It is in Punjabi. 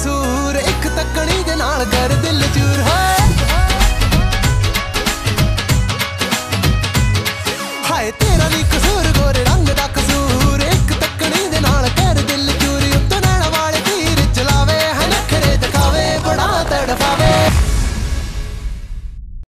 ਕਸੂਰ ਇੱਕ ਤੱਕਣੀ ਦੇ ਨਾਲ ਕਰ ਦਿਲ ਚੂਰ ਹਾਏ ਹਾਏ, ਤੇਰਾ ਨਹੀਂ ਕਸੂਰ ਗੋਰੇ ਰੰਗ ਦਾ ਕਸੂਰ ਇੱਕ ਤੱਕਣੀ ਦੇ ਨਾਲ ਕਰ ਦਿਲ ਚੂਰ, ਉੱਤੋਂ ਨੈਣ ਵਾਲੇ ਤੀਰ ਚਲਾਵੇ, ਹਨਖਰੇ ਦਿਖਾਵੇ, ਬੜਾ ਤੜਫਾਵੇ।